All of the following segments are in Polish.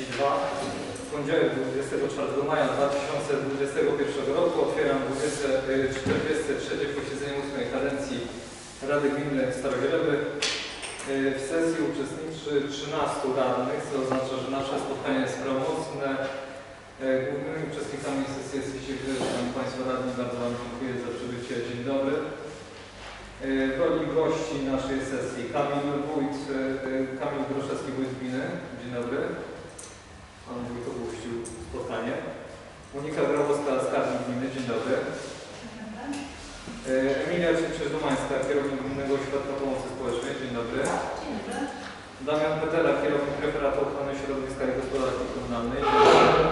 32. W poniedziałek 24 maja 2021 roku otwieram 20, y, 43 posiedzenie 8 kadencji Rady Gminy Starowielewy. Y, W sesji uczestniczy 13 radnych, co oznacza, że nasze spotkanie jest prawomocne. Y, Głównymi uczestnikami sesji jesteście Szanowni Państwo Radni. Bardzo Wam dziękuję za przybycie. Dzień dobry. W roli gości naszej sesji Kamil Wójt, Kamil Groszewski, Wójt Gminy. Dzień dobry. Pan Wójt ogłosił spotkanie. Monika Grabowska, Skarbnik Gminy. Dzień dobry. Y, Emilia Cieprzeż-Domańska, kierownik Gminnego Ośrodka Pomocy Społecznej. Dzień dobry. Damian Petela, kierownik referatu ochrony środowiska i gospodarki komunalnej. Dzień dobry.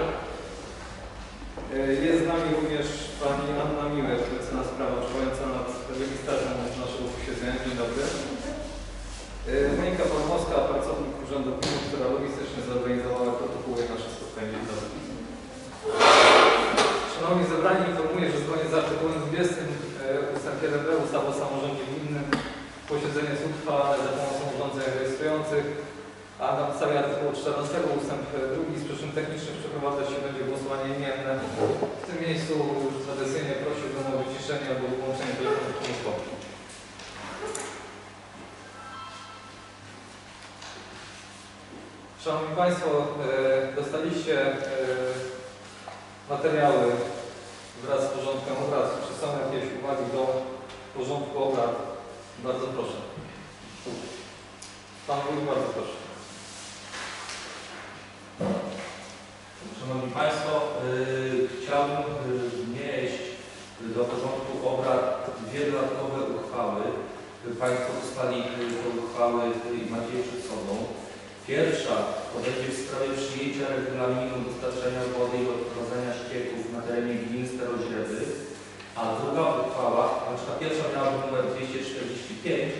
Y, Jest z nami również pani Anna Miłek, obecna sprawa czuwająca nad registratem naszego posiedzenia. Dzień dobry. Y, Monika Palmowska, pracownik Urzędu Gminy, która logistycznie zorganizowała dobry. Szanowni zebrani, informuję, że zgodnie z artykułem 20 e, ust. 1b ustawy o samorządzie gminnym posiedzenie jest utrwalane za pomocą urządzeń rejestrujących, a na podstawie artykułu 14 ust. 2 z przyczyn technicznych przeprowadzać się będzie głosowanie imienne. W tym miejscu tradycyjnie prosiłbym o wyciszenie albo wyłączenie telefonu komórkowego. Szanowni Państwo, e, dostaliście e, materiały wraz z porządkiem obrad. Czy są jakieś uwagi do porządku obrad? Bardzo proszę. Pan Wójt, bardzo proszę. Szanowni Państwo, yy, chciałbym wnieść do porządku obrad dwie dodatkowe uchwały. Państwo dostali te uchwały i macie przed sobą. Pierwsza to będzie w sprawie przyjęcia regulaminu dostarczania wody i odprowadzania ścieków na terenie gminy Staroźreby, a druga uchwała, znaczy ta pierwsza miałaby numer 245,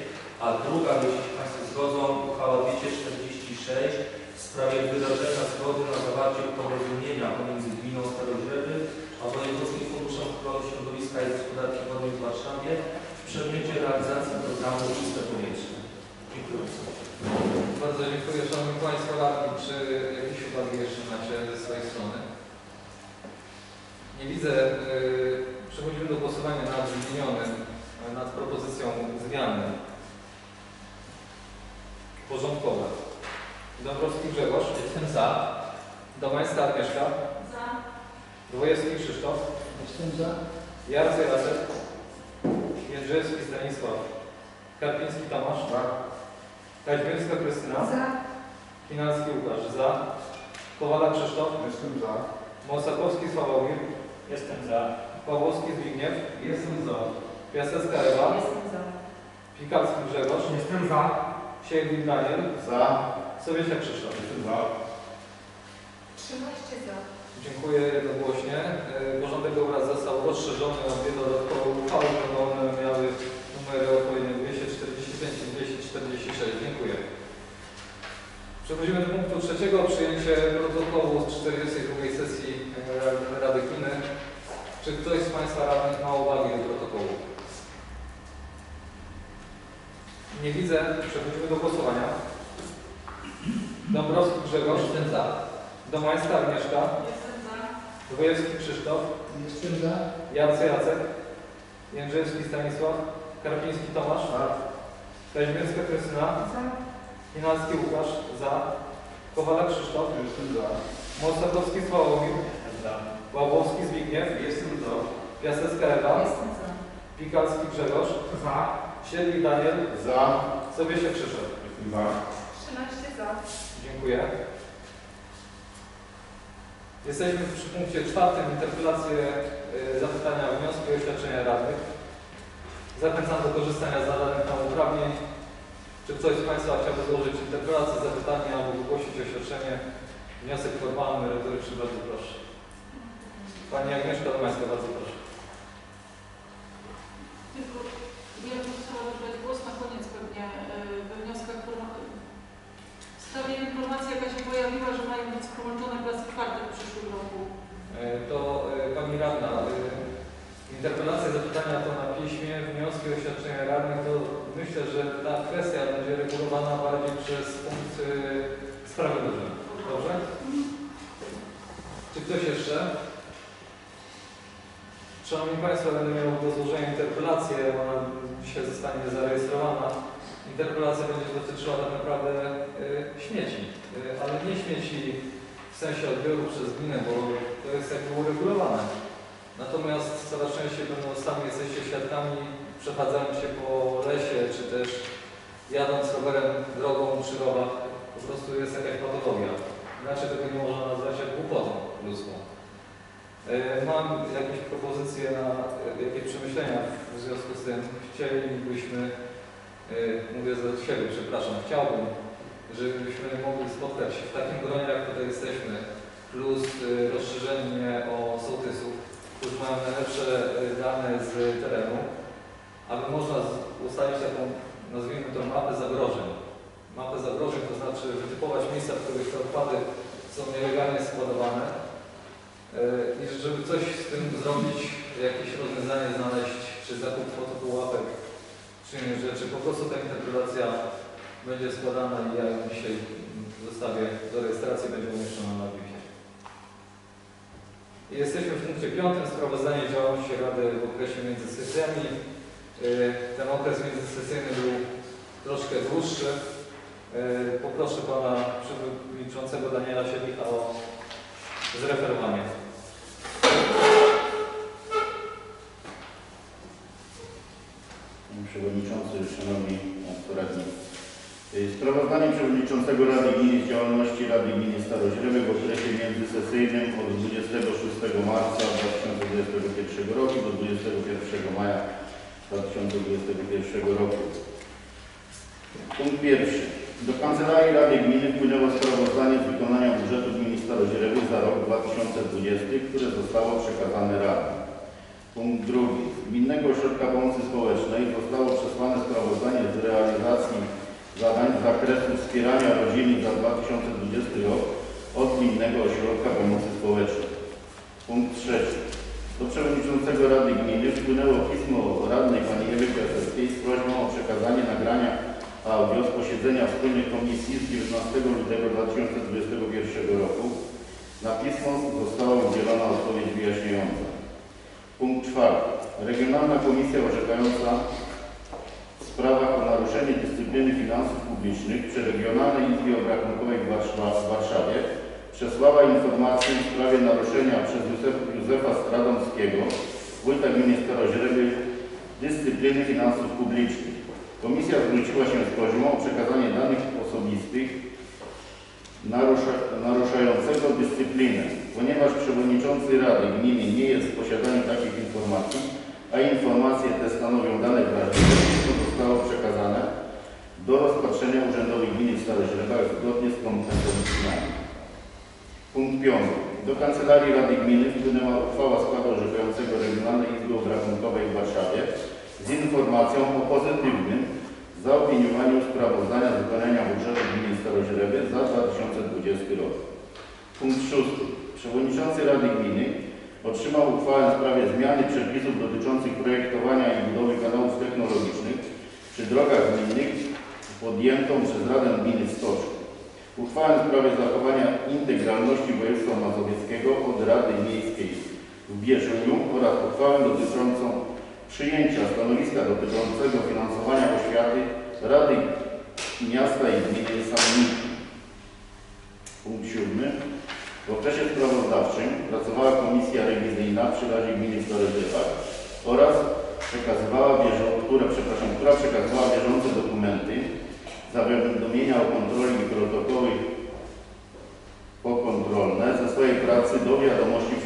a druga, jeśli Państwo zgodzą, uchwała 246 w sprawie wyrażenia zgody na zawarcie porozumienia pomiędzy gminą Staroźreby a Wojewódzkim Funduszem Ochrony Środowiska i Gospodarki Wodnej w Warszawie w przedmiocie realizacji programu Czyste Powietrze. Dziękuję bardzo. Bardzo dziękuję Szanowni Państwo Radni. Czy jakieś uwagi jeszcze macie ze swojej strony? Nie widzę. Yy, Przechodzimy do głosowania nad zmienionym, yy, nad propozycją zmiany porządkowe. Dąbrowski Grzegorz. Jestem za. Domańska Agnieszka. Za. Dwojewski Krzysztof. Jestem za. Jarcy Jacek. Jędrzejewski Stanisław. Karpiński Tomasz. Kaźmierska Krystyna. Za. Finanski Łukasz. Za. Kowala Krzysztof. Jestem za. Mosakowski Sławomir. Jestem za. Pawłowski Zbigniew. Jestem za. Piasecka Ewa. Jestem za. Pikalski Grzegorz. Jestem za. Sieglik Daniel. Za. Sowiesiak Krzysztof. Jestem za. 13 za. Dziękuję jednogłośnie. E, Porządek obrad został rozszerzony o dwie dodatkowe uchwały, bo one miały numery odpowiednio 245 i 246. Dziękuję. Przechodzimy do punktu trzeciego. Przyjęcie protokołu z 42 sesji e, Rady Gminy. Czy ktoś z Państwa radnych ma uwagi do protokołu? Nie widzę. Przechodzimy do głosowania. Dąbrowski Grzegorz. Jestem za. Domańska Agnieszka. Jestem za. Dwojewski Krzysztof. Jestem za. Jarcy Jacek. Jędrzejewski Stanisław. Karpiński Tomasz. Kaźmierska Krystyna. Za. Inalski Łukasz. Za. Kowala Krzysztof. Jestem za. Mosakowski Sławomir. Za. Łabowski Zbigniew. Jestem za. Piasecka Ewa. Jestem za. Pikalski Grzegorz. Za. Siedlik Daniel. Za. Sowiesiek Krzysztof. Jestem za. 13 za. Dziękuję. Jesteśmy przy punkcie czwartym. Interpelacje, y, zapytania, wnioski i oświadczenia radnych. Zachęcam do korzystania z nadanych nam uprawnień. Czy ktoś z Państwa chciałby złożyć interpelację, zapytanie albo wygłosić oświadczenie? Wniosek formalny, retoryczny, bardzo proszę. Pani Agnieszka Domańska, bardzo proszę. Tylko ja bym chciała zabrać głos na koniec pewnie yy, we wnioskach formalnych. W sprawie informacji jaka się pojawiła, że mają być skończone klasy czwarte w przyszłym roku. E, To e, Pani Radna, e, interpelacja, zapytania to na piśmie, wnioski, oświadczenia radnych, to myślę, że ta kwestia będzie regulowana bardziej przez punkt e, sprawy dużej. Dobrze? Czy ktoś jeszcze? Państwo, będę miał do złożenia interpelację, ona dzisiaj zostanie zarejestrowana. Interpelacja będzie dotyczyła tak naprawdę y, śmieci, y, ale nie śmieci w sensie odbioru przez gminę, bo to jest jakby uregulowane. Natomiast coraz częściej będą sami jesteście świadkami, przechadzając się po lesie, czy też jadąc rowerem drogą przy rowach, po prostu jest jakaś patologia. Inaczej tego nie można nazwać jak głupotą ludzką. E, Mam jakieś propozycje na e, jakieś przemyślenia w związku z tym. Chcielibyśmy, e, mówię za siebie, przepraszam, chciałbym, żebyśmy mogli spotkać się w takim gronie, jak tutaj jesteśmy, plus rozszerzenie o sołtysów, którzy mają najlepsze dane z terenu, aby można ustalić taką, nazwijmy to, mapę zagrożeń. Mapę zagrożeń, to znaczy wytypować miejsca, w których te odpady są nielegalnie składowane i żeby coś z tym zrobić, jakieś rozwiązanie znaleźć, czy zakup fotopułapek, czy innych rzeczy. Po prostu ta interpelacja będzie składana i ja ją dzisiaj zostawię do rejestracji, będzie umieszczona na pisie. I Jesteśmy w punkcie piątym, sprawozdanie działalności Rady w okresie między sesjami. E, Ten okres międzysesyjny był troszkę dłuższy. E, Poproszę Pana Przewodniczącego Daniela Siedlicha o zreferowanie. Panie Przewodniczący, Szanowni Radni. Y, Sprawozdanie Przewodniczącego Rady Gminy z działalności Rady Gminy Staroźrewy w okresie międzysesyjnym od 26 marca 2021 roku do 21 maja 2021 roku. Punkt pierwszy. Do Kancelarii Rady Gminy wpłynęło sprawozdanie z wykonania budżetu Staroźrewy za rok 2020, które zostało przekazane Radzie. Punkt drugi. Z Gminnego Ośrodka Pomocy Społecznej zostało przesłane sprawozdanie z realizacji zadań z zakresu wspierania rodziny za 2020 rok od Gminnego Ośrodka Pomocy Społecznej. Punkt trzeci. Do Przewodniczącego Rady Gminy wpłynęło pismo radnej pani Ewy Kwiatkowskiej z prośbą o przekazanie nagrania audio z posiedzenia wspólnej komisji z 19 lutego 2021 roku. Na pismo została udzielona odpowiedź wyjaśniająca. Punkt czwarty. Regionalna Komisja Orzekająca w sprawach o naruszenie dyscypliny finansów publicznych przy Regionalnej Izbie Obrachunkowej w Warszawie przesłała informację w sprawie naruszenia przez Józef- Józefa Stradomskiego, wójta gminy Staroźreby, dyscypliny finansów publicznych. Komisja zwróciła się z prośbą o przekazanie danych osobistych narusza, naruszającego dyscyplinę. Ponieważ przewodniczący Rady Gminy nie jest w posiadaniu takich informacji, a informacje te stanowią dane wrażliwe, to zostało przekazane do rozpatrzenia Urzędowi Gminy w Staroźrebach zgodnie z kompetencjami. Punkt piąty. Do Kancelarii Rady Gminy wpłynęła uchwała składu orzekającego Regionalnej Izby Obrachunkowej w Warszawie z informacją o pozytywnym zaopiniowaniu sprawozdania z wykonania budżetu gminy Staroźreby za 2020 rok. Punkt szósty. Przewodniczący Rady Gminy otrzymał uchwałę w sprawie zmiany przepisów dotyczących projektowania i budowy kanałów technologicznych przy drogach gminnych podjętą przez Radę Gminy Stoczku. Uchwałę w sprawie zachowania integralności województwa mazowieckiego od Rady Miejskiej w Bieżuniu oraz uchwałę dotyczącą przyjęcia stanowiska dotyczącego finansowania oświaty Rady Miasta i Gminy Samniki. Punkt siódmy. W okresie sprawozdawczym pracowała Komisja Rewizyjna przy Radzie Gminy w Starożytach oraz przekazywała bieżące, która, przepraszam, która przekazywała bieżące dokumenty, zawiadomienia o kontroli i protokoły pokontrolne ze swojej pracy do wiadomości.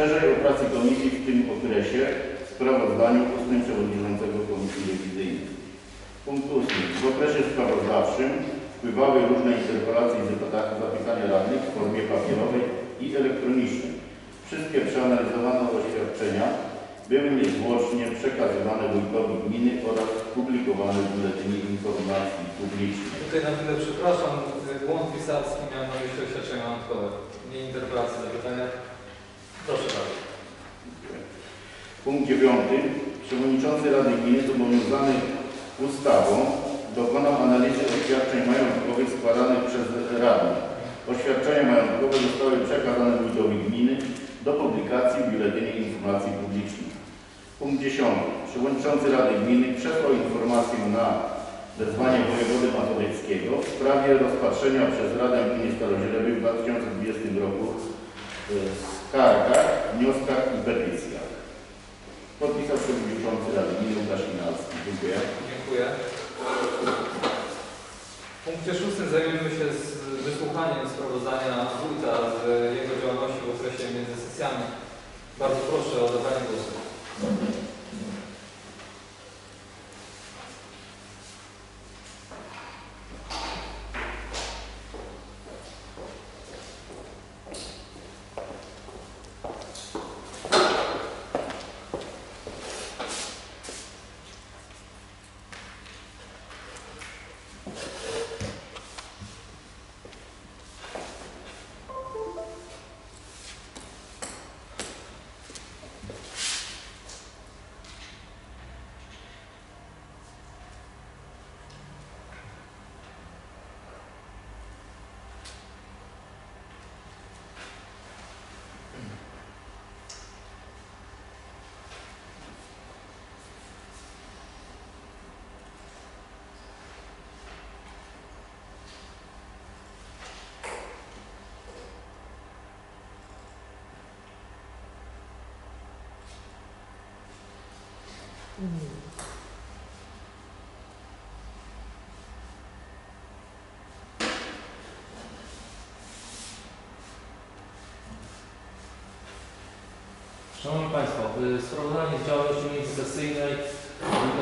Szerzej o pracy komisji w tym okresie w sprawozdaniu ustnym przewodniczącego Komisji Rewizyjnej. Punkt ósmy. W okresie sprawozdawczym wpływały różne interpelacje i zapyta- zapytania radnych w formie papierowej i elektronicznej. Wszystkie przeanalizowane oświadczenia były niezwłocznie przekazywane wójtowi gminy oraz publikowane w Biuletynie Informacji Publicznej. Tutaj na chwilę przepraszam, błąd pisarski miałem na myśli oświadczenia majątkowe, nie interpelacje, zapytania. Proszę bardzo. Punkt dziewiąty. Przewodniczący Rady Gminy zobowiązany ustawą dokonał analizy oświadczeń majątkowych składanych przez zostały przekazane wójtowi gminy do publikacji w Biuletynie Informacji Publicznej. Punkt 10. Przewodniczący Rady Gminy przesłał informację na wezwanie wojewody mazowieckiego w sprawie rozpatrzenia przez Radę Gminy Starozielewej w 2020 roku e, skargach, wnioskach i petycjach. Podpisał przewodniczący Rady Gminy Łukasz Finalski. Dziękuję. Dziękuję. W punkcie szóstym zajmiemy się z wysłuchaniem sprawozdania wójta z jego działalności w okresie między sesjami. Bardzo proszę o odebranie głosu. Szanowni Państwo, y, sprawozdanie z działalności międzysesyjnej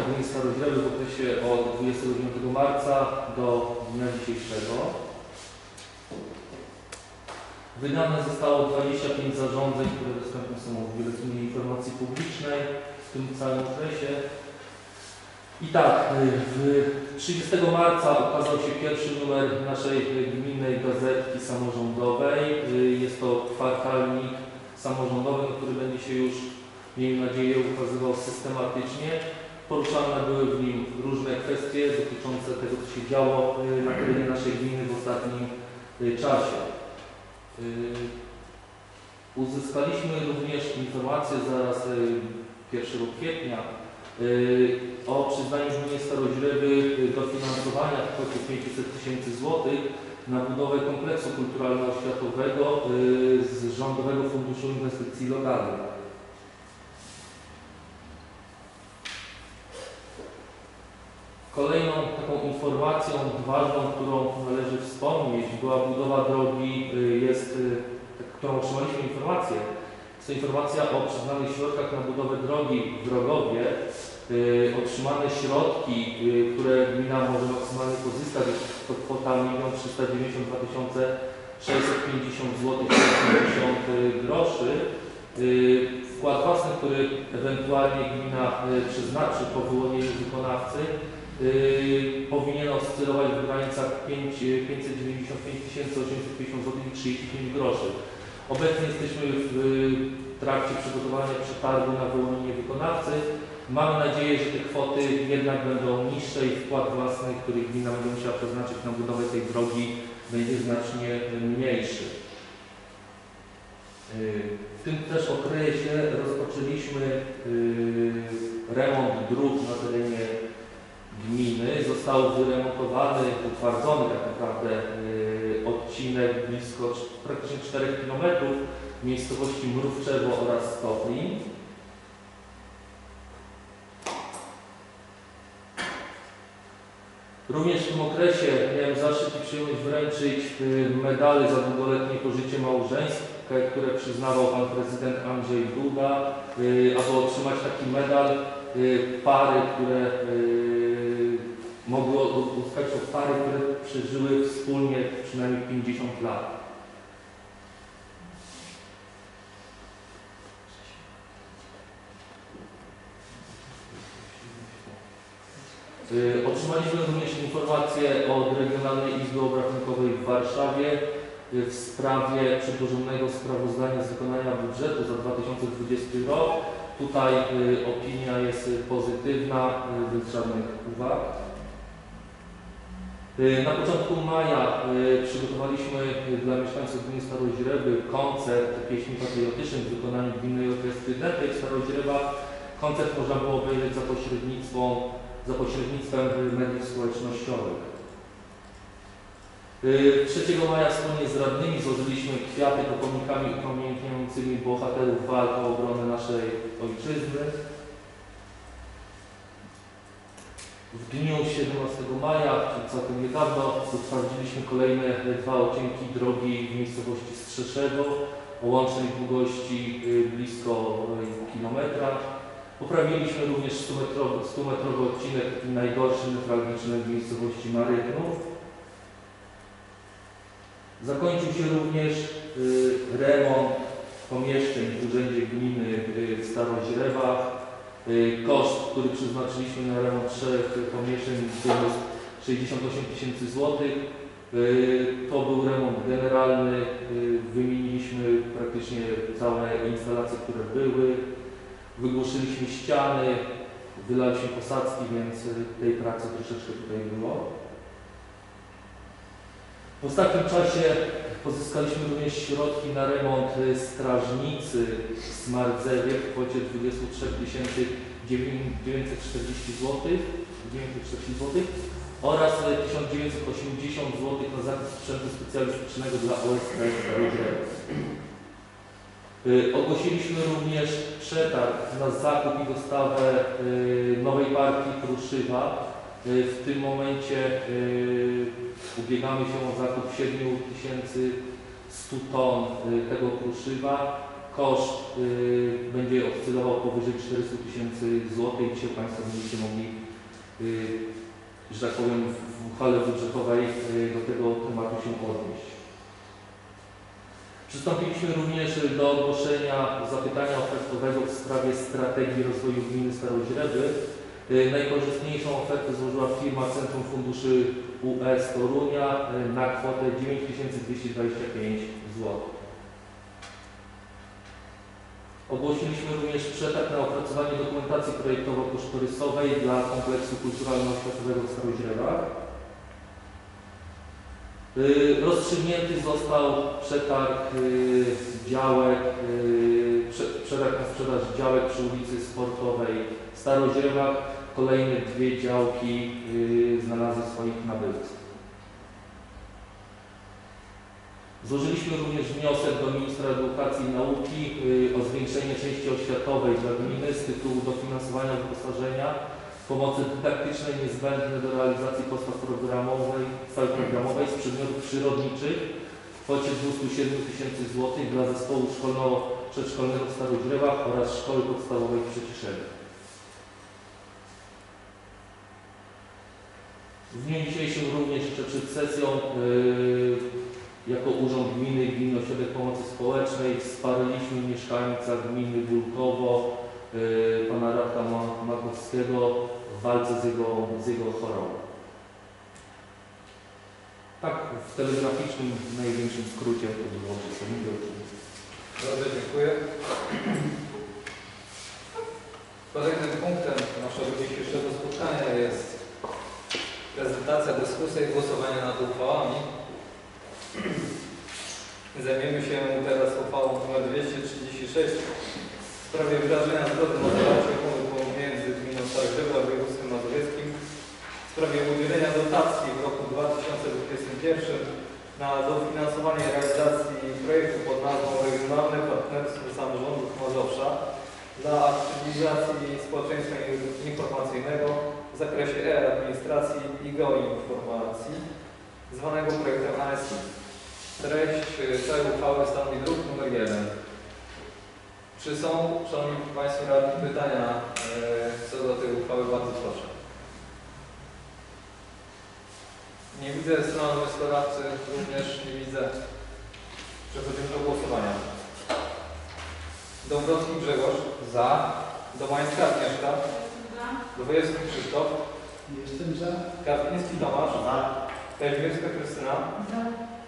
Gminy Staroźrewy w okresie od 29 marca do dnia dzisiejszego. Wydane zostało 25 zarządzeń, które dostępne są w Biuletynie Informacji Publicznej w tym całym okresie. I tak, y, w 30 marca ukazał się pierwszy numer naszej gminnej gazetki samorządowej. Y, Jest to kwartalnik samorządowy, który będzie się już, miejmy nadzieję, ukazywał systematycznie. Poruszane były w nim różne kwestie dotyczące tego, co się działo y, na terenie naszej gminy w ostatnim czasie. Uzyskaliśmy również informację zaraz 1 kwietnia y, o przyznaniu gminie Staroźrewy y, dofinansowania w kwocie 500 tysięcy złotych na budowę kompleksu kulturalno-oświatowego y, z Rządowego Funduszu Inwestycji Lokalnych. Kolejną taką informacją ważną, którą należy wspomnieć, była budowa drogi, jest, którą otrzymaliśmy informację. To informacja o przyznanych środkach na budowę drogi w Drogowie. Y, Otrzymane środki, y, które gmina może maksymalnie pozyskać, to kwota 1 392 650 zł 50 groszy. Y, Wkład własny, który ewentualnie gmina y, przeznaczy po wyłonieniu wykonawcy, y, powinien oscylować w granicach 5, 595 850 zł i 35 groszy. Obecnie jesteśmy w y, trakcie przygotowania przetargu na wyłonienie wykonawcy. Mamy nadzieję, że te kwoty jednak będą niższe i wkład własny, który gmina będzie musiała przeznaczyć na budowę tej drogi będzie znacznie mniejszy. Y, W tym też okresie rozpoczęliśmy y, remont dróg na terenie gminy. Został wyremontowany, utwardzony tak naprawdę odcinek blisko cz- praktycznie 4 km w miejscowości Mrówczewo oraz Stoplin. Również w tym okresie miałem zaszczyt i przyjemność wręczyć y, medale za długoletnie pożycie małżeńskie, które przyznawał pan prezydent Andrzej Duda. Y, Aby otrzymać taki medal, y, pary, które mogły uzyskać pary, które przeżyły wspólnie przynajmniej 50 lat. Y, Otrzymaliśmy również informację od Regionalnej Izby Obrachunkowej w Warszawie y, w sprawie przedłożonego sprawozdania z wykonania budżetu za 2020 rok. Tutaj y, opinia jest pozytywna, bez żadnych uwag. Y, Na początku maja y, przygotowaliśmy y, dla mieszkańców gminy Staroźreby koncert pieśni patriotycznych w wykonaniu Gminnej Orkiestry Dętej w Staroźrebach. Koncert można było obejrzeć za pośrednictwem, za pośrednictwem y, mediów społecznościowych. Y, 3 maja wspólnie z radnymi złożyliśmy kwiaty pod pomnikami upamiętniającymi bohaterów walk o obronę naszej ojczyzny. W dniu 17 maja, czyli całkiem niedawno, utwardziliśmy kolejne dwa odcinki drogi w miejscowości Strzeszego o łącznej długości y, blisko kilometra. Poprawiliśmy również 100-metrowy 100 metrowy odcinek najgorszy, newralgiczny w miejscowości Marynów. Zakończył się również y, remont pomieszczeń w Urzędzie Gminy y, w Staroźrebach. Y, Koszt, który przeznaczyliśmy na remont trzech pomieszczeń wyniósł 68 tysięcy złotych. Y, To był remont generalny. Y, Wymieniliśmy praktycznie całe instalacje, które były. Wygłuszyliśmy ściany, wylaliśmy posadzki, więc tej pracy troszeczkę tutaj było. W ostatnim czasie pozyskaliśmy również środki na remont y, strażnicy w Smardzewie w kwocie 23 940 zł, 940 zł oraz y, 1980 zł na zakup sprzętu specjalistycznego dla OSP. Y, Ogłosiliśmy również przetarg na zakup i dostawę y, nowej partii kruszywa. Y, W tym momencie y, ubiegamy się o zakup 7100 ton y, tego kruszywa. Koszt y, będzie oscylował powyżej 400 tysięcy złotych. Dzisiaj Państwo będziecie mogli, y, że tak powiem, w- uchwale budżetowej do tego tematu się odnieść. Przystąpiliśmy również do ogłoszenia zapytania ofertowego w sprawie strategii rozwoju gminy Staroźreby. Y, Najkorzystniejszą ofertę złożyła firma Centrum Funduszy US Torunia y, na kwotę 9225 zł. Ogłosiliśmy również przetarg na opracowanie dokumentacji projektowo-kosztorysowej dla kompleksu kulturalno-oświatowego w Staroźrebach. Y, Rozstrzygnięty został przetarg działek, prze- przetarg na sprzedaż działek przy ulicy Sportowej w Staroźrebach. Kolejne dwie działki y, znalazły swoich nabywców. Złożyliśmy również wniosek do Ministra Edukacji i Nauki y, o zwiększenie części oświatowej dla gminy z tytułu dofinansowania wyposażenia pomocy dydaktycznej niezbędnej do realizacji podstaw programowej, stawy programowej z przedmiotów przyrodniczych w kwocie 207 tysięcy złotych dla zespołu szkolno-przedszkolnego w Staroźrewach oraz szkoły podstawowej w Przyciszewie. W dniu dzisiejszym również jeszcze przed sesją yy, jako Urząd Gminy i Gminny Ośrodek Pomocy Społecznej wsparliśmy mieszkańca gminy Wólkowo, yy, pana Radka Ma- Makowskiego w walce z jego, z jego chorobą. Tak, w telegraficznym, największym skrócie to było przedstawienie. Bardzo dziękuję. Kolejnym punktem naszego dzisiejszego spotkania jest prezentacja, dyskusja i głosowanie nad uchwałami. Zajmiemy się teraz uchwałą nr 236 w sprawie wyrażenia zgody na zawarcie umowy pomiędzy Gminą Starożywa a Województwem Mazowieckim w sprawie udzielenia dotacji w roku 2021 na dofinansowanie realizacji projektu pod nazwą Regionalne Partnerstwo Samorządów Mazowsza dla aktywizacji społeczeństwa informacyjnego w zakresie e-administracji i geoinformacji zwanego projektem ASI. Treść y, całej uchwały stanowi druk numer 1. Czy są, Szanowni Państwo, radni pytania y, co do tej uchwały? Bardzo proszę. Nie widzę strony wnioskodawcy, również nie widzę. Przechodzimy do głosowania. Dąbrowski Grzegorz. Za. Domańska Agnieszka. Jestem. Dwojewski Krzysztof. Jestem za. Karpiński Tomasz. Za. Kazimierska Krystyna. Za.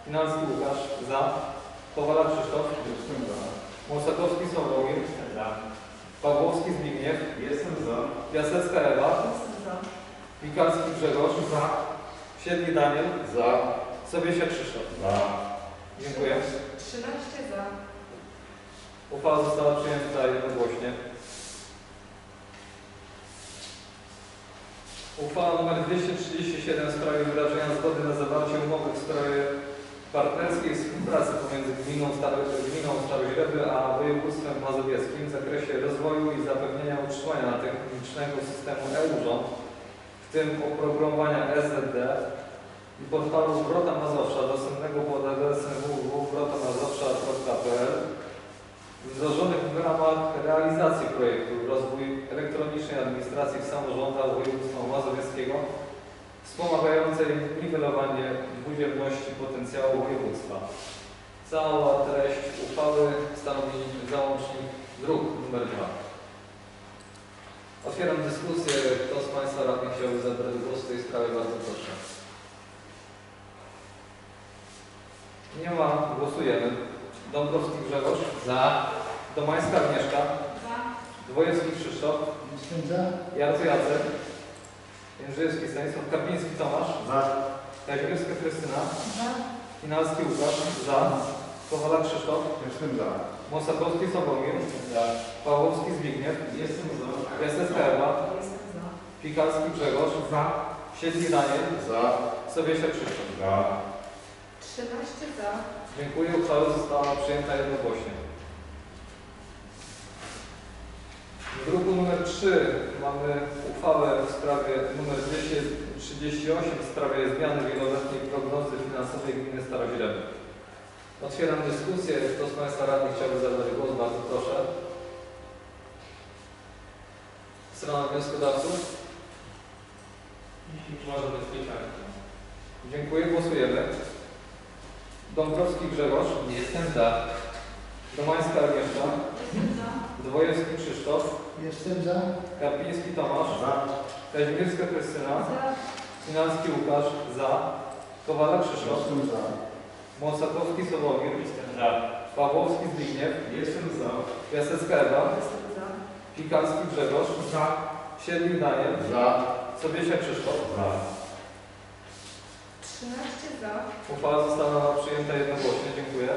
Finanski Łukasz. Za. Kowala Krzysztof. Jestem za. Mosakowski Sławomir. Za. Pawłowski Zbigniew. Jestem za. Piasecka Ewa. Jestem za. Wikarski Grzegorz. Za. Siedli Daniel. Za. Sobiesia Krzysztof. Za. Dziękuję. 13 za. Uchwała została przyjęta jednogłośnie. Uchwała nr 237 w sprawie wyrażenia zgody na zawarcie umowy w sprawie partnerskiej współpracy pomiędzy gminą, gminą Staroźreby a województwem mazowieckim w zakresie rozwoju i zapewnienia utrzymania technicznego systemu e-urząd, w tym oprogramowania SZD i portalu Wrota Mazowsza dostępnego pod adresem www.wrotamazowsza.pl wdrożonych w ramach realizacji projektu Rozwój elektronicznej administracji w samorządach województwa mazowieckiego wspomagającej niwelowanie dwudzielności potencjału województwa. Cała treść uchwały stanowi załącznik druk nr 2. Otwieram dyskusję. Kto z Państwa radnych chciałby zabrać głos w tej sprawie? Bardzo proszę. Nie ma. Głosujemy. Dąbrowski Grzegorz. Za. Domańska Agnieszka. Za. Dwojewski Krzysztof. Jestem za. Jarosław Jacek. Jędrzejewski Stanisław. Kapiński Tomasz. Za. Kazimierska Krystyna. Za. Finalski Łukasz. Za. Kowala Krzysztof. Jestem za. Mosakowski Sławomir. Pawłowski Zbigniew. Jestem za. Ewa. Jestem za. Pikalski Grzegorz. Za. Siedli Daniel. Za. Sobiesia Krzysztof. Za. 13 za. Dziękuję. Uchwała została przyjęta jednogłośnie. W druku numer 3 mamy uchwałę w sprawie numer 238 w sprawie zmiany wieloletniej prognozy finansowej gminy Staroźreby. Otwieram dyskusję. Kto z Państwa radnych chciałby zabrać głos? Bardzo proszę. Strona wnioskodawców. Może być pytanie. Dziękuję. Głosujemy. Dąbrowski Grzegorz. Jestem za. Domańska Agnieszka. Jestem za. Dwojewski Krzysztof. Jestem za. Karpiński Tomasz. Za. Kazimierska Krystyna. Za. Finalski Łukasz. Za. Kowala Krzysztof. Jestem za. Mosakowski Sławomir. Jestem za. Pawłowski Zbigniew. Jestem za. Piasecka Ewa. Jestem za. Pikalski Grzegorz. Za. Siedlik Daniel. Za. Sobiesia Krzysztof. Za. 13 za. Uchwała została przyjęta jednogłośnie. Dziękuję.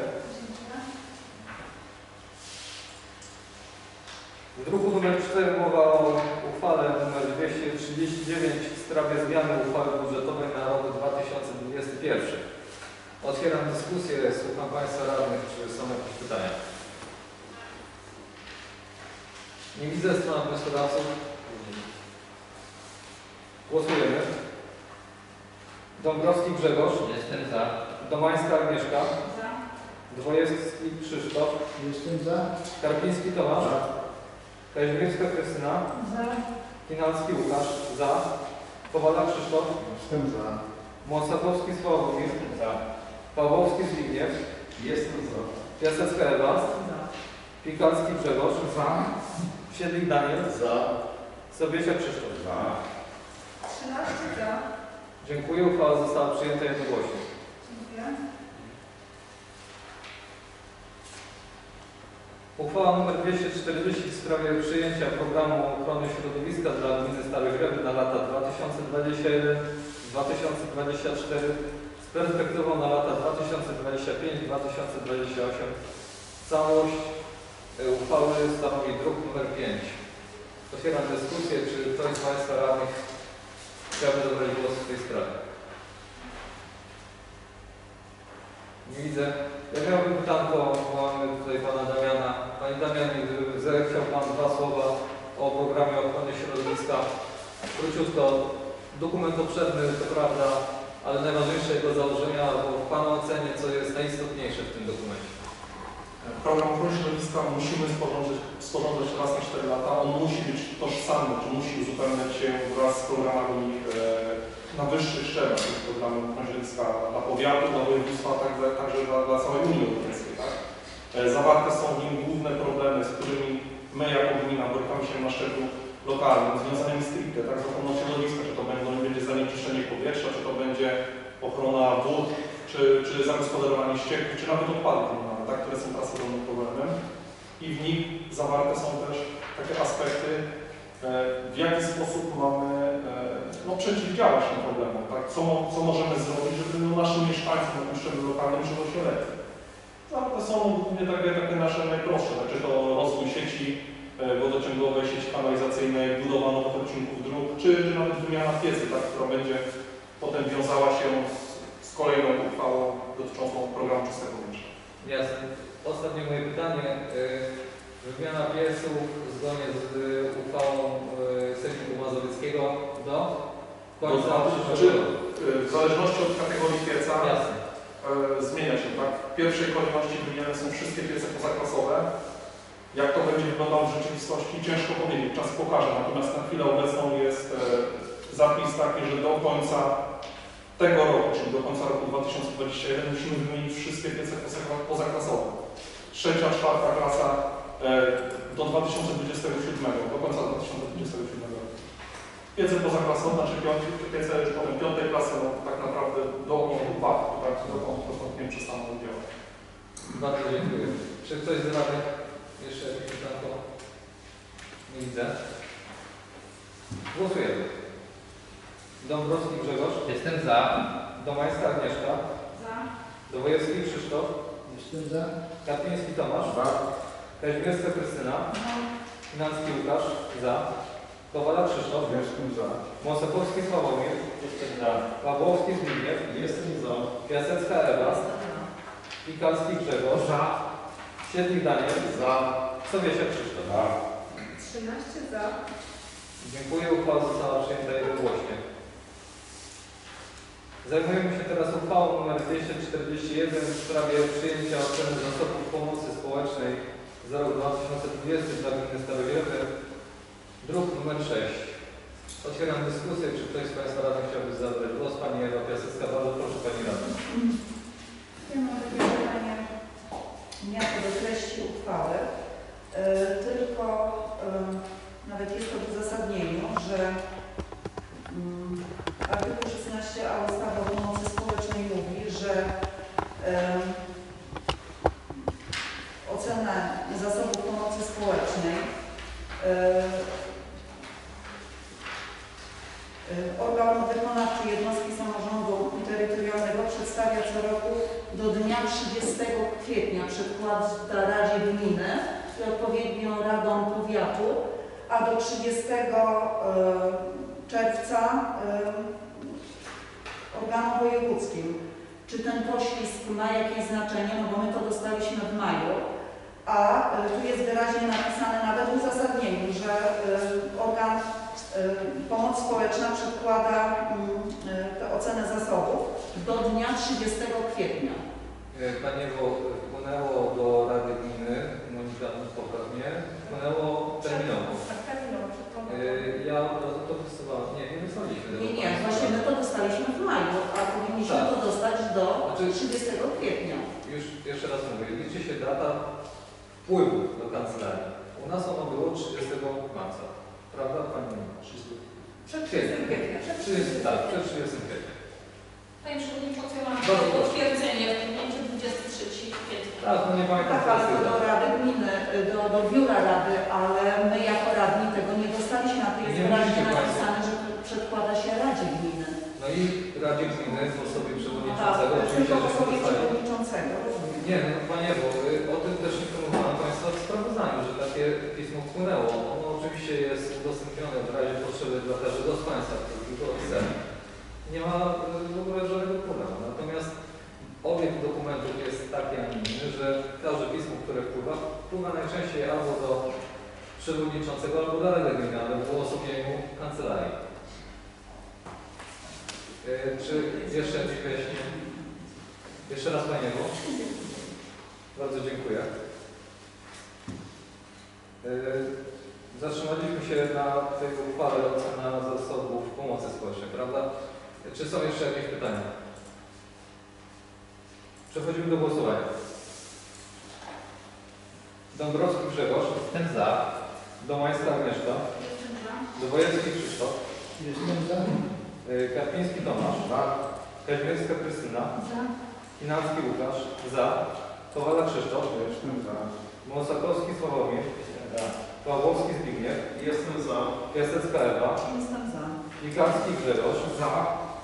W druku nr 4 mowa o uchwale nr 239 w sprawie zmiany uchwały budżetowej na rok 2021. Otwieram dyskusję. Słucham Państwa radnych. Czy są jakieś pytania? Nie widzę strony wnioskodawców. Głosujemy. Dąbrowski Grzegorz. Jestem za. Domańska Agnieszka. Za. Dwojewski Krzysztof. Jestem za. Karpiński Tomasz. Kazimierska Krystyna. Za. Finalski Łukasz. Za. Kowala Krzysztof. Jestem za. Mosakowski Sławomir. Za. Pawłowski Zbigniew. Jestem za. Piasecka Ewa. Za. Pikalski Grzegorz. Za. Siedlik Daniel. Za. Sobiesia Krzysztof. Za. 13 za. Dziękuję. Uchwała została przyjęta jednogłośnie. Dziękuję. Uchwała nr 240 w sprawie przyjęcia programu ochrony środowiska dla gminy Staroźreby na lata 2021-2024 z perspektywą na lata 2025-2028. Całość e, uchwały stanowi druk nr 5. Otwieram dyskusję. Czy ktoś z Państwa radnych chciałby zabrać głos w tej sprawie? Nie widzę. Ja miałbym pytanko, bo mamy tutaj Pana Damiana. Panie Damianie, gdyby Pan dwa słowa o programie ochrony środowiska. Króciutko, dokument obszerny, to prawda, ale najważniejsze jego założenia, albo w Pana ocenie, co jest najistotniejsze w tym dokumencie. Program ochrony środowiska musimy sporządzić, sporządzać raz na 4 lata. On musi być tożsamy, czy musi uzupełniać się wraz z programami e, na wyższych szczeblach, czyli programem ochrony środowiska dla powiatu, dla województwa, także, także dla, dla całej Unii Europejskiej. Tak? E, zawarte są w nim główne problemy, z którymi my jako gmina borykamy się na szczeblu lokalnym, związanymi stricte tak, z ochroną środowiska, czy to będzie zanieczyszczenie powietrza, czy to będzie ochrona wód, czy, czy zagospodarowanie ścieków, czy nawet odpady komunalne, tak, które są pracowalnym problemem. I w nich zawarte są też takie aspekty, e, w jaki sposób mamy e, no, przeciwdziałać tym problemom, tak? Co, co możemy zrobić, żeby no, naszym mieszkańcom na tym szczeblu lokalnym żyło się lepiej. No, to są głównie takie, takie nasze najprostsze, znaczy to rozwój sieci e, wodociągowej, sieci kanalizacyjnej, budowa nowych odcinków dróg, czy, czy nawet wymiana piecy, tak, która będzie potem wiązała się z, z kolejną uchwałą dotyczącą programu czystego. Jasne. Ostatnie moje pytanie. Y, Wymiana piesów zgodnie z y, uchwałą y, Sejmiku Mazowieckiego do końca przyszłego znaczy- W zależności od kategorii pieca Jasne. zmienia się, tak? W pierwszej kolejności wymieniane są wszystkie piece pozaklasowe. Jak to będzie wyglądało w rzeczywistości, ciężko powiedzieć, czas pokaże. Natomiast na chwilę obecną jest zapis taki, że do końca tego roku, czyli do końca roku 2021 musimy wymienić wszystkie piece poza- pozaklasowe. Trzecia, czwarta klasa e, do 2027, do końca 2027 roku. Piece pozaklasowe, znaczy piąty, piece już potem piątej klasy, no tak naprawdę do dwa, tak, dokąd, nie przestaną działać. Bardzo dziękuję. Czy ktoś z Rady jeszcze jakieś pytanko? Nie widzę. Głosujemy. Dąbrowski Grzegorz. Jestem za. Domańska Agnieszka. Za. Dowojewski Krzysztof. Jestem za. Kapiński Tomasz. Kazimierska Krystyna. Finanski Łukasz. Za. Kowala Krzysztof. Jestem za. Mosokowski Sławomir. Jestem za. Pawłowski Zbigniew. Jestem za. Piasecka Ewa. Pikalski Grzegorz. Za. Siedlik Daniel. Za. Sowiesiak Krzysztof. 13 za. Dziękuję. Uchwała została przyjęta jednogłośnie. Zajmujemy się teraz uchwałą nr 241 w sprawie przyjęcia oceny zasobów pomocy społecznej za rok 2020 dla gminy Starowiewy. Druk nr 6. Otwieram dyskusję. Czy ktoś z Państwa radnych chciałby zabrać głos? Pani Ewa Piasecka, bardzo proszę Pani Radna. Ja mam takie pytanie nie co do treści uchwały, e, tylko e, nawet jest to w uzasadnieniu, że mm, 16a ustawy o pomocy społecznej mówi, że e, ocenę zasobów pomocy społecznej e, Organ wykonawczy jednostki samorządu terytorialnego przedstawia co roku do dnia 30 kwietnia przedkłada Radzie Gminy i odpowiednio Radom Powiatu, a do 30 e, czerwca organom wojewódzkim. Czy ten poślizg ma jakieś znaczenie? No bo my to dostaliśmy w maju, a e, tu jest wyraźnie napisane nawet w uzasadnieniu, że e, organ e, Pomoc Społeczna przedkłada mm, ocenę zasobów do dnia 30 kwietnia. Panie Ewo, wpłynęło do Rady Gminy, Monika poprawnie, wpłynęło terminowo. E, Ja od razu to wysłałem. Nie, nie wysłaliśmy tego. Nie, nie, państwu. właśnie my to dostaliśmy w maju, a powinniśmy Tak. to dostać do Znaczy- 30 kwietnia. Już jeszcze raz mówię, liczy się data wpływu do kancelarii. U nas ono było 30 marca. Prawda Pani? Przed 30 kwietnia. Przed 30, tak, przed 30 kwietnia. Panie Przewodniczący, ja mam potwierdzenie w momencie 23 kwietnia. Tak, no nie pamiętam Tak, ale to do. Rady Gminy, do, do Biura Rady, ale my jako radni tego nie dostaliśmy, a tu jest Nie wyraźnie napisane, że przedkłada się Radzie Gminy. No i Radzie Gminy w osobie przewodniczącego oczywiście, tylko dostali. przewodniczącego. Nie, no Panie y, o tym też informowałem Państwa w sprawozdaniu, że takie pismo wpłynęło. Ono oczywiście jest udostępnione w razie potrzeby dla każdego z Państwa, tylko chce. Nie ma y, w ogóle żadnego problemu. Natomiast obieg dokumentów jest taki, a nie inny, że każde pismo, które wpływa, wpływa najczęściej albo do przewodniczącego, albo do Rady Gminy, ale uosobieniu kancelarii. Y, Czy jeszcze jakieś wyjaśnienie? Jeszcze raz Panie Ewo. Bardzo dziękuję. Yy, Zatrzymaliśmy się na tej uchwale ocena zasobów pomocy społecznej, prawda? Czy są jeszcze jakieś pytania? Przechodzimy do głosowania. Dąbrowski Grzegorz. Jestem za. Domańska Agnieszka. Jestem za. Dowojewski Krzysztof. Jestem za. Yy, Kapiński Tomasz. Kazimierska Krystyna. Za. Finanski Łukasz. Za. Kowala Krzysztof. Jestem za. Mosakowski Sławomir. Pawłowski Zbigniew. Jestem za. Piasecka Ewa. Jestem za. Wikarski Grzegorz. Za.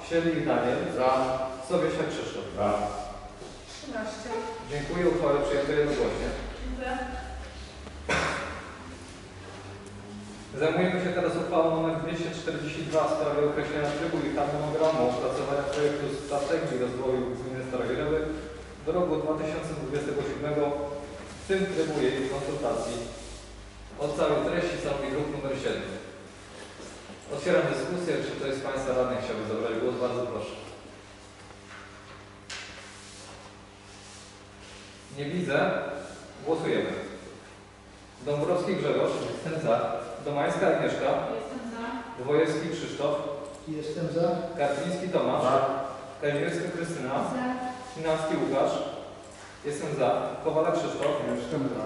Siedlik Daniel. Za. Sobiesiak Krzysztof. Za. 13. Dziękuję. Uchwałę przyjęto jednogłośnie. Dziękuję. Zajmujemy się teraz uchwałą nr 242 w sprawie określenia trybu i harmonogramu opracowania projektu strategii rozwoju gminy Starogielowy do roku 2027, w tym trybu jej konsultacji. Od całej treści stanowi druk nr 7. Otwieram dyskusję. Czy ktoś z Państwa radnych chciałby zabrać głos? Bardzo proszę. Nie widzę. Głosujemy. Dąbrowski Grzegorz. Jestem za. Domańska Agnieszka. Jestem za. Dwojewski Krzysztof. Jestem za. Karpiński Tomasz. Kazimierska Krystyna. Za. Finalski Łukasz. Jestem za. Kowala Krzysztof. Jestem za.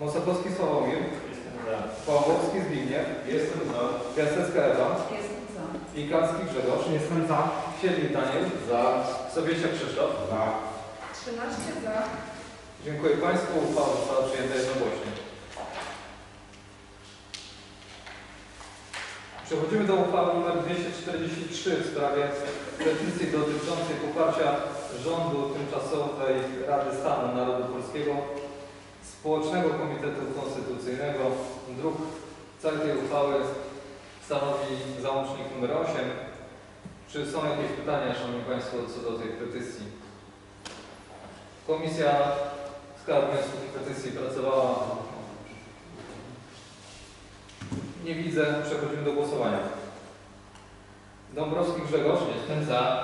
Mosakowski Sławomir. Jestem za. Pawłowski Zbigniew. Jestem za. Piasecka Ewa. Jestem za. Pikarski Grzegorz. Jestem za. Siedlik Daniel. Za. Sobiesiak Krzysztof. Za. 13 za. Dziękuję Państwu. Uchwała została przyjęta jednogłośnie. Przechodzimy do uchwały nr 243 w sprawie petycji dotyczącej poparcia rządu tymczasowej Rady Stanu Narodu Polskiego Społecznego Komitetu Konstytucyjnego. Druk całej tej uchwały stanowi załącznik nr 8. Czy są jakieś pytania, Szanowni Państwo, co do tej petycji? Komisja Skarb Wniosków i Petycji pracowała. Nie widzę. Przechodzimy do głosowania. Dąbrowski Grzegorz. Jestem za.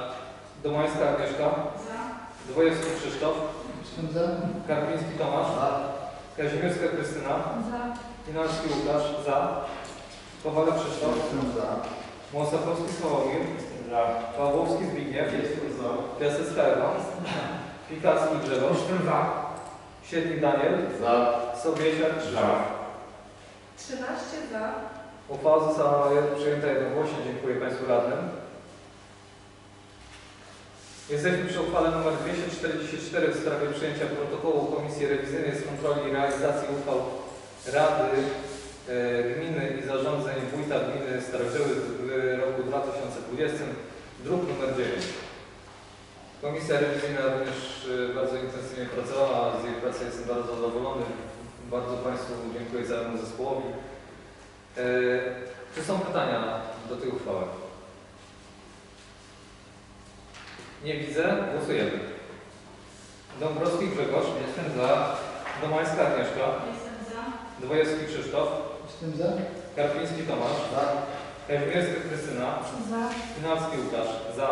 Domańska Agnieszka. Za. Dwojewski Krzysztof. Jestem za. Karpiński Tomasz. Kazimierska Krystyna. Za. Finalski Łukasz. Za. Kowala Krzysztof. Jestem za. Mosakowski Sławomir. Jestem za. Pawłowski Zbigniew. Jestem za. Piasecka Ewa. Pikarski Grzegorz. Jestem za. Siedlik Daniel. Za. Sobiesiak Krzysztof. 13 za. Uchwała została przyjęta jednogłośnie. Dziękuję Państwu radnym. Jesteśmy przy uchwale nr 244 w sprawie przyjęcia protokołu Komisji Rewizyjnej z kontroli realizacji uchwał Rady e, Gminy i Zarządzeń Wójta Gminy Starożyły w roku 2020, druk nr 9. Komisja rewizyjna również e, bardzo intensywnie pracowała, z jej pracy jestem bardzo zadowolony. Bardzo Państwu dziękuję całemu zespołowi. E, Czy są pytania do tej uchwały? Nie widzę. Głosujemy. Dąbrowski Grzegorz. Jestem za. Domańska Agnieszka. Jestem za. Dwojewski Krzysztof. Jestem za. Karpiński Tomasz. Za. Kazimierska Krystyna. Za. Finalski Łukasz. Za.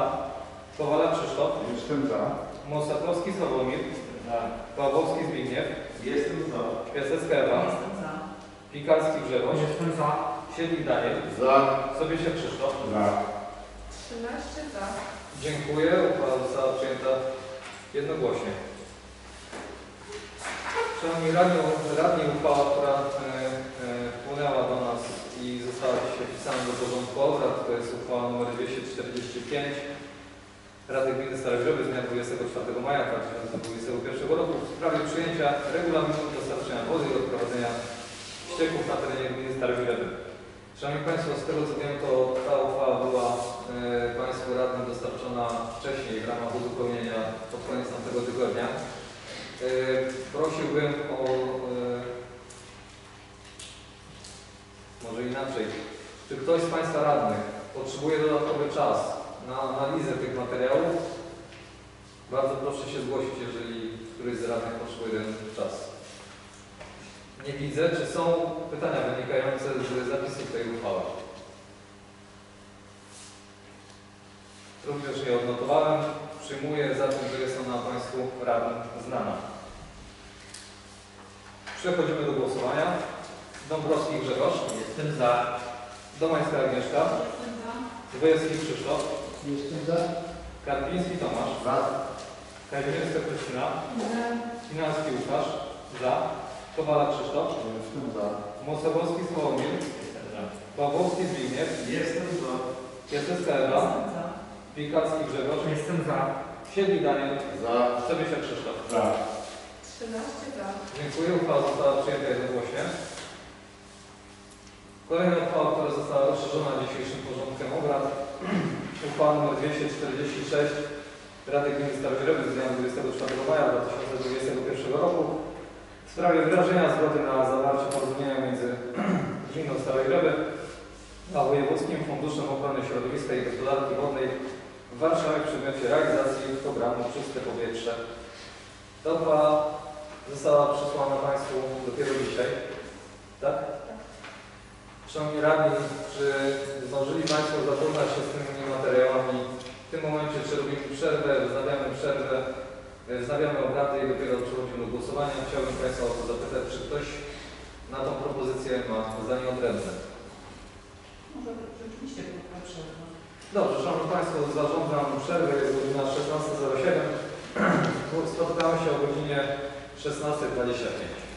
Kowala Krzysztof. Jestem za. Mosakowski Sławomir. Pawłowski Zbigniew. Jestem za. Piasecka Ewa. Jestem za. Pikarski Grzegorz. Jestem za. Siedlik Daniel. Za. Sobiesiak Krzysztof. Za. 13 za. Dziękuję. Uchwała została przyjęta jednogłośnie. Szanowni radni, radni uchwała, która e, e, wpłynęła do nas i została dzisiaj wpisana do porządku obrad, to jest uchwała nr 245 Rady Gminy Starogrowy z dnia 24 maja 2021 roku w sprawie przyjęcia regulaminu dostarczenia wody i odprowadzenia ścieków na terenie gminy Starogrowy. Szanowni Państwo, z tego co wiem, to ta uchwała była e, Państwu radnym dostarczona wcześniej w ramach uzupełnienia pod koniec tamtego tygodnia. E, prosiłbym o e, może inaczej. Czy ktoś z Państwa radnych potrzebuje dodatkowy czas na analizę tych materiałów? Bardzo proszę się zgłosić, jeżeli któryś z radnych potrzebuje czas. Nie widzę. Czy są pytania wynikające z zapisów tej uchwały? Również je odnotowałem. Przyjmuję zatem, że jest ona Państwu radnym znana. Przechodzimy do głosowania. Dąbrowski Grzegorz. Jestem za. Domańska Agnieszka. Jestem za. Dwojewski Krzysztof. Jestem za. Karpiński Tomasz. Za. Kazimierska Krystyna. Za. Finalski Łukasz. Za. Kowala Krzysztof. Jestem za. Mosowski Sławomir. Pawłowski Zbigniew. Jestem za. Piasecka Ewa. Jestem za. Pikarski Grzegorz. Jestem za. Siedli Daniel. Za. Sobiesiak Krzysztof. Za. 13 za. Dziękuję. Uchwała została przyjęta jednogłośnie. Kolejna uchwała, która została rozszerzona dzisiejszym porządkiem obrad. Uchwała nr 246 Rady Gminy Starowielewy z dnia 24 maja 2021 roku w sprawie wyrażenia zgody na zawarcie porozumienia między Gminą Starowielewy a Wojewódzkim Funduszem Ochrony Środowiska i Gospodarki Wodnej w Warszawie w przedmiocie realizacji programu Czyste Powietrze. Ta uchwała została przesłana Państwu dopiero dzisiaj. Tak? Szanowni Radni, czy zdążyli Państwo zapoznać się z tymi materiałami? W tym momencie czy robimy przerwę, wznawiamy przerwę, e, wznawiamy obrady i dopiero przechodzimy do głosowania. Chciałbym Państwa o to zapytać, czy ktoś na tą propozycję ma zdanie odrębne. Może rzeczywiście krótka przerwa. Dobrze, Szanowni Państwo, zarządzam przerwę, jest godzina 16.07. Spotykamy się o godzinie 16.25.